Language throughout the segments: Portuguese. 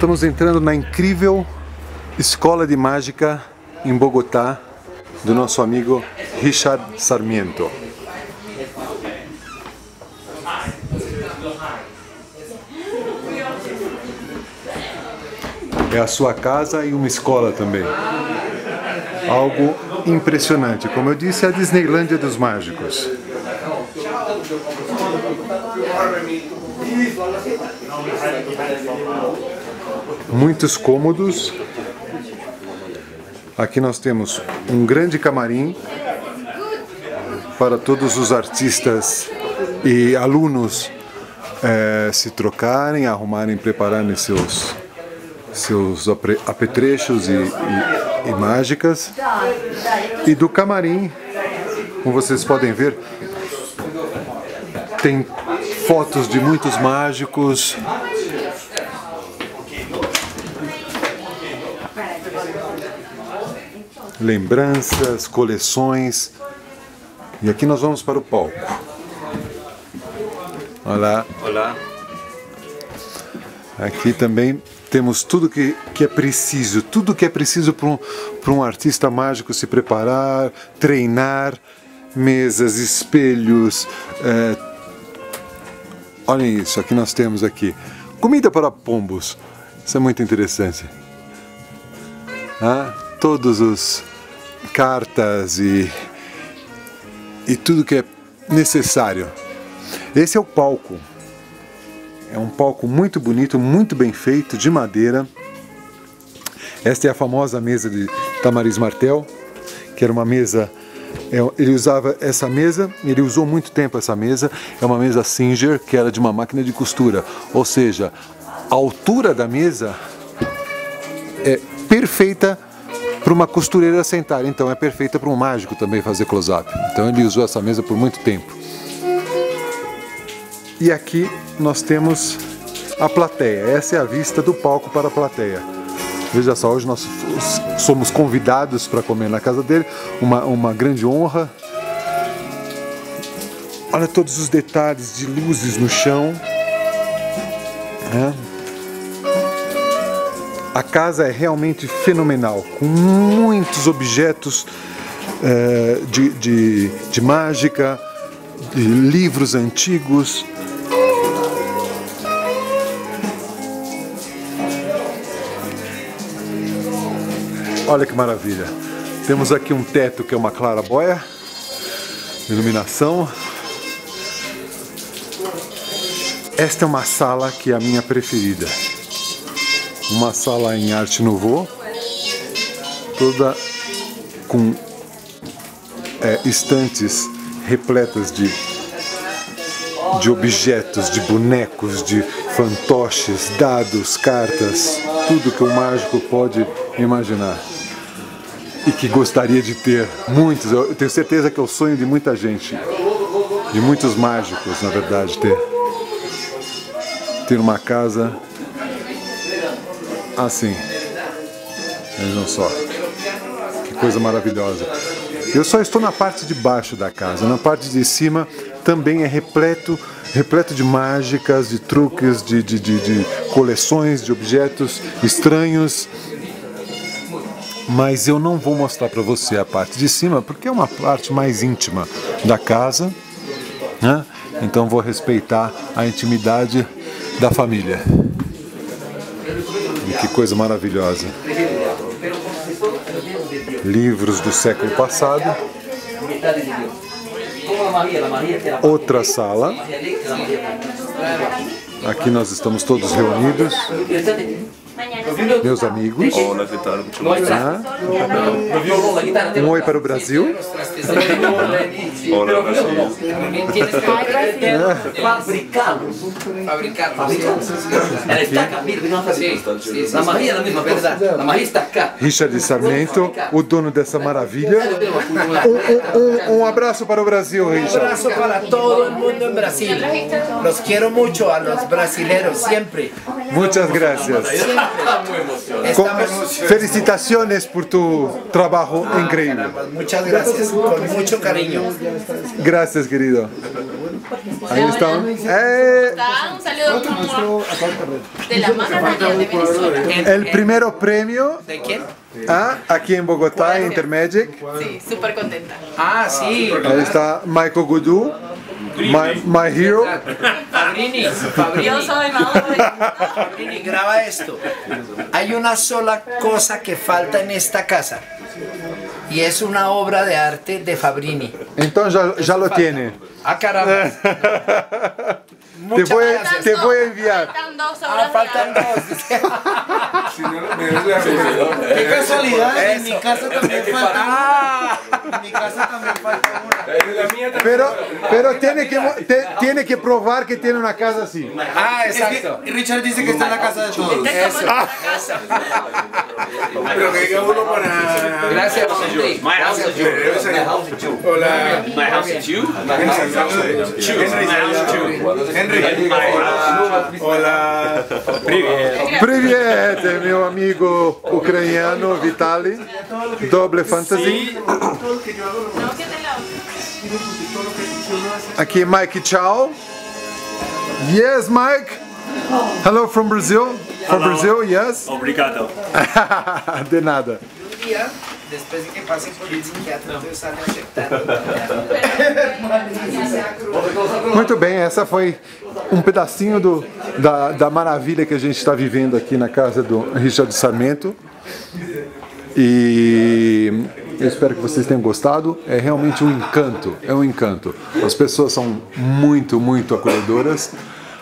Estamos entrando na incrível escola de mágica em Bogotá do nosso amigo Richard Sarmiento. É a sua casa e uma escola também. Algo impressionante. Como eu disse, é a Disneylândia dos mágicos. Muitos cômodos. Aqui nós temos um grande camarim para todos os artistas e alunos eh, se trocarem, arrumarem, prepararem seus seus apetrechos e, e, e mágicas. E do camarim, como vocês podem ver, tem fotos de muitos mágicos. Lembranças, coleções. E aqui nós vamos para o palco. Olá. Olá. Aqui também temos tudo que, que é preciso, tudo que é preciso para um, um artista mágico se preparar, treinar, mesas, espelhos. É... Olhem isso, aqui nós temos aqui. Comida para pombos. Isso é muito interessante. Ah, todos os cartas e, e tudo que é necessário. Esse é o palco. É um palco muito bonito, muito bem feito, de madeira. Esta é a famosa mesa de Tamariz Martel, que era uma mesa. É, ele usava essa mesa, ele usou muito tempo essa mesa. É uma mesa Singer, que era de uma máquina de costura. Ou seja, a altura da mesa é perfeita para uma costureira sentar. Então é perfeita para um mágico também fazer close-up. Então ele usou essa mesa por muito tempo. E aqui nós temos a plateia. Essa é a vista do palco para a plateia. Veja só, hoje nós somos convidados para comer na casa dele, uma, uma grande honra. Olha todos os detalhes de luzes no chão. É. A casa é realmente fenomenal, com muitos objetos é, de, de, de mágica, de livros antigos, Olha que maravilha. Temos aqui um teto que é uma clarabóia, iluminação. Esta é uma sala que é a minha preferida. Uma sala em arte nouveau, toda com é, estantes repletas de, de objetos, de bonecos, de fantoches, dados, cartas, tudo que o mágico pode imaginar e que gostaria de ter muitos. Eu tenho certeza que é o sonho de muita gente, de muitos mágicos, na verdade, ter ter uma casa assim. Vejam só, que coisa maravilhosa. Eu só estou na parte de baixo da casa, na parte de cima também é repleto, repleto de mágicas, de truques, de, de, de, de coleções de objetos estranhos mas eu não vou mostrar para você a parte de cima porque é uma parte mais íntima da casa, né? Então vou respeitar a intimidade da família. Coisa maravilhosa. Livros do século passado. Outra sala. Aqui nós estamos todos reunidos meus amigos. Ah, um oi para o Brasil. Olá, Brasil. Fabricados. Fabricados. Ela está cá, mira, não fazer. A Maria é mesma verdade. A Maria está cá. Richard Sarmento, o dono dessa maravilha. Um, um, um, abraço para o Brasil, Richard. Um abraço para todo o mundo em Brasil. Los quiero mucho a los brasileños, sempre. Muchas gracias. Felicitaciones por tu trabajo increíble. Muchas gracias, con mucho cariño. Gracias, querido. Ahí. ¡Eh! Un saludo como de la grande de Venezuela. El primer premio ¿De quién? ah, aquí en Bogotá, Intermagic. Sí, súper contenta. Ah, sí. Ahí está Michael Goudou, my, my hero. Fabrini, Yo Fabrini, soy Mauro. Fabrini, graba esto. Hay una sola cosa que falta en esta casa. Y es una obra de arte de Fabrini. Então já, já lo tiene. Ah, caramba. Te voy, gracias. te voy a enviar. Faltan dos Ah, obras faltan dos. Qué casualidad, en mi casa también falta Ah, En mi casa también falta una. Pero, pero tiene, que, te- tiene que probar que tiene una casa así. ah, Es que exacto. Richard dice que está en la casa de todos. Eso. Pero que diga uno para. Gracias, Henry. My house is Jew. My house is Jew. Hola. My house is Jew. Henry, My house is Jew. Henry. Hola. Привет, meu amigo ucraniano Vitali. Doble fantasy. No, que de la otra. Aqui Mike Chow. Yes, Mike. Hello from Brazil. From Brazil, yes. Obrigado. De nada. De que por aceptando. Muito bem, essa foi um pedacinho do, da, da maravilha que a gente está vivendo aqui na casa do Richard Sarmento. E eu espero que vocês tenham gostado. É realmente um encanto, é um encanto. As pessoas são muito, muito acolhedoras.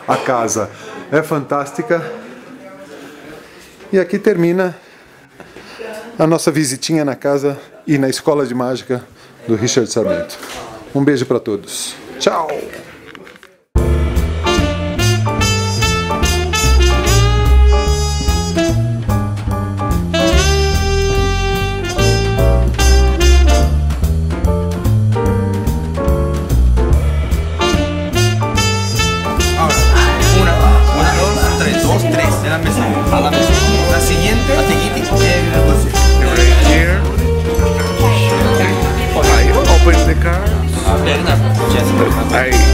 A casa é fantástica. E aqui termina a nossa visitinha na casa e na escola de mágica do Richard Sarmento. Um beijo para todos. Tchau! Hey.